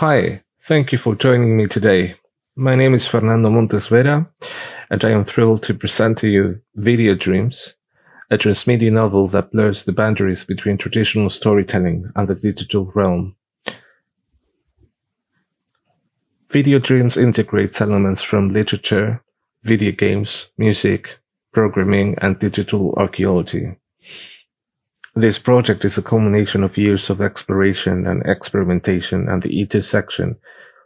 Hi, thank you for joining me today. My name is Fernando Montes Vera, and I am thrilled to present to you Video Dreams, a transmedia novel that blurs the boundaries between traditional storytelling and the digital realm. Video Dreams integrates elements from literature, video games, music, programming, and digital archaeology. This project is a culmination of years of exploration and experimentation and the intersection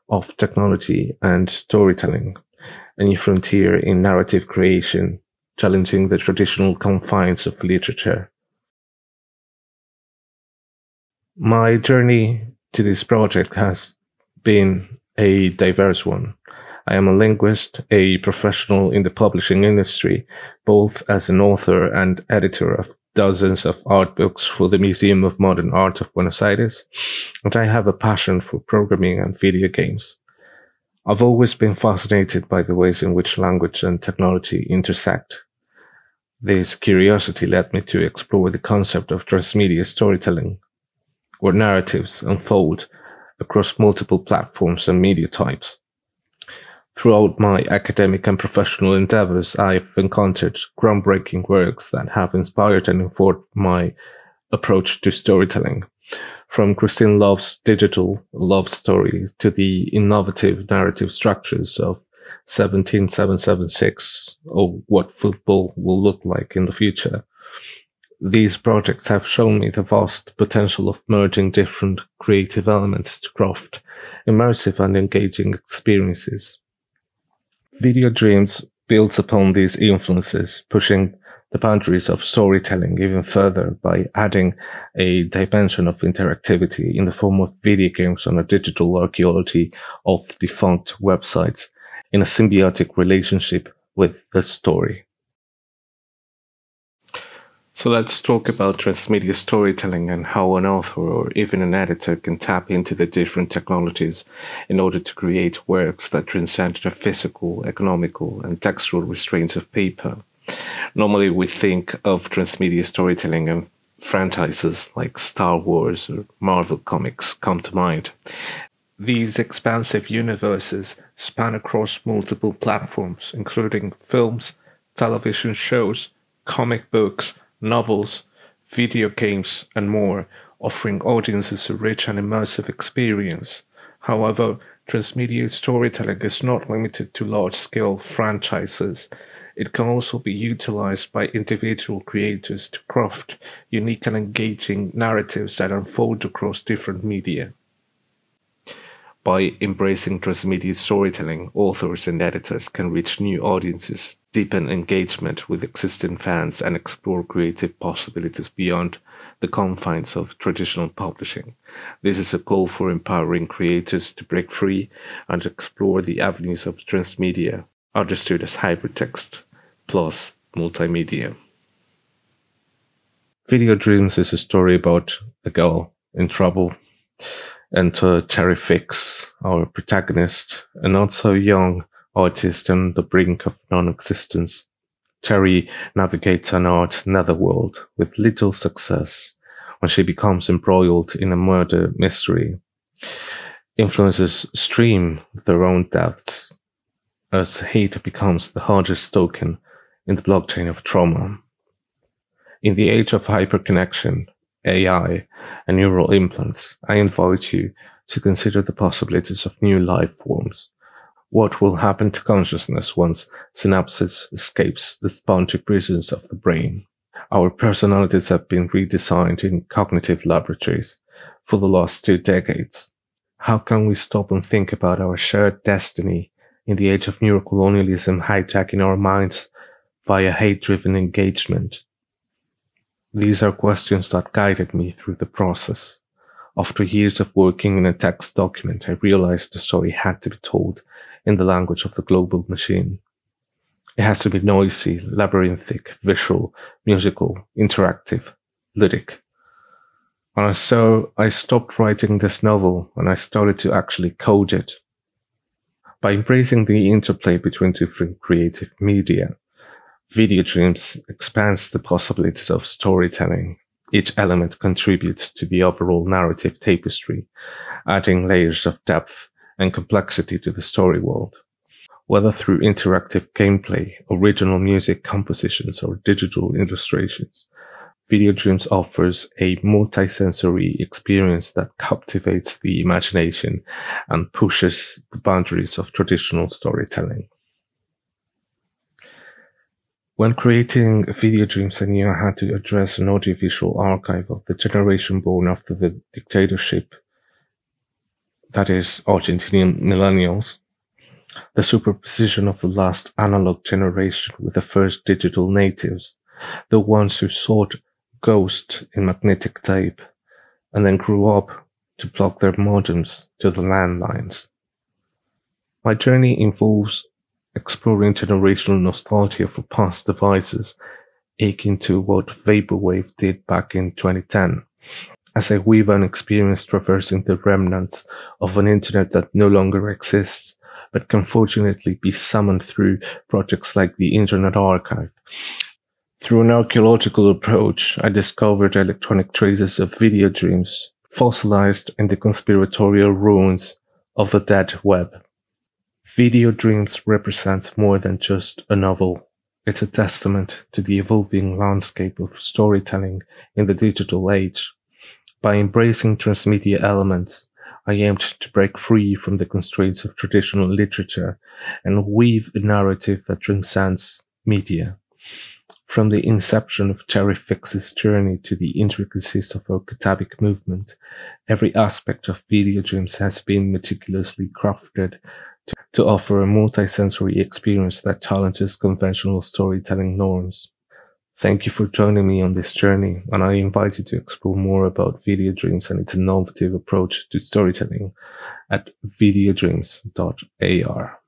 of technology and storytelling, a new frontier in narrative creation, challenging the traditional confines of literature. My journey to this project has been a diverse one. I am a linguist, a professional in the publishing industry, both as an author and editor of dozens of art books for the Museum of Modern Art of Buenos Aires, and I have a passion for programming and video games. I've always been fascinated by the ways in which language and technology intersect. This curiosity led me to explore the concept of transmedia storytelling, where narratives unfold across multiple platforms and media types. Throughout my academic and professional endeavors, I've encountered groundbreaking works that have inspired and informed my approach to storytelling. From Christine Love's digital love story to the innovative narrative structures of 17776 or what football will look like in the future. These projects have shown me the vast potential of merging different creative elements to craft immersive and engaging experiences. Video Dreams builds upon these influences, pushing the boundaries of storytelling even further by adding a dimension of interactivity in the form of video games on a digital archaeology of defunct websites in a symbiotic relationship with the story. So let's talk about transmedia storytelling and how an author or even an editor can tap into the different technologies in order to create works that transcend the physical, economical, and textual restraints of paper. Normally, we think of transmedia storytelling and franchises like Star Wars or Marvel Comics come to mind. These expansive universes span across multiple platforms, including films, television shows, comic books, novels, video games, and more, offering audiences a rich and immersive experience. However, transmedia storytelling is not limited to large scale franchises. It can also be utilized by individual creators to craft unique and engaging narratives that unfold across different media. By embracing transmedia storytelling, authors and editors can reach new audiences, deepen engagement with existing fans, and explore creative possibilities beyond the confines of traditional publishing. This is a call for empowering creators to break free and explore the avenues of transmedia, understood as hypertext plus multimedia. Video Dreams is a story about a girl in trouble enter Terry Fix, our protagonist, a not so young artist on the brink of non-existence. Terry navigates an art netherworld with little success when she becomes embroiled in a murder mystery. Influences stream their own depths as hate becomes the hardest token in the blockchain of trauma. In the age of hyperconnection, AI, and neural implants, I invite you to consider the possibilities of new life forms. What will happen to consciousness once synapses escapes the spongy prisons of the brain? Our personalities have been redesigned in cognitive laboratories for the last two decades. How can we stop and think about our shared destiny in the age of neurocolonialism hijacking our minds via hate-driven engagement? These are questions that guided me through the process. After years of working in a text document, I realized the story had to be told in the language of the global machine. It has to be noisy, labyrinthic, visual, musical, interactive, ludic. And so I stopped writing this novel and I started to actually code it. By embracing the interplay between different creative media, Video Dreams expands the possibilities of storytelling. Each element contributes to the overall narrative tapestry, adding layers of depth and complexity to the story world. Whether through interactive gameplay, original music compositions, or digital illustrations, Video Dreams offers a multisensory experience that captivates the imagination and pushes the boundaries of traditional storytelling. When creating Video Dreams, I knew I had to address an audiovisual archive of the generation born after the dictatorship, that is, Argentinian millennials, the superposition of the last analog generation with the first digital natives, the ones who sought ghost in magnetic tape and then grew up to plug their modems to the landlines. My journey involves exploring generational nostalgia for past devices, akin to what Vaporwave did back in 2010, as I weave an experience traversing the remnants of an internet that no longer exists, but can fortunately be summoned through projects like the Internet Archive, through an archaeological approach, I discovered electronic traces of video dreams fossilized in the conspiratorial ruins of the dead web. Video dreams represent more than just a novel. It's a testament to the evolving landscape of storytelling in the digital age. By embracing transmedia elements, I aimed to break free from the constraints of traditional literature and weave a narrative that transcends media. From the inception of Terry Fix's journey to the intricacies of her katabic movement, every aspect of video dreams has been meticulously crafted to offer a multisensory experience that challenges conventional storytelling norms. Thank you for joining me on this journey, and I invite you to explore more about video dreams and its innovative approach to storytelling at videodreams.ar.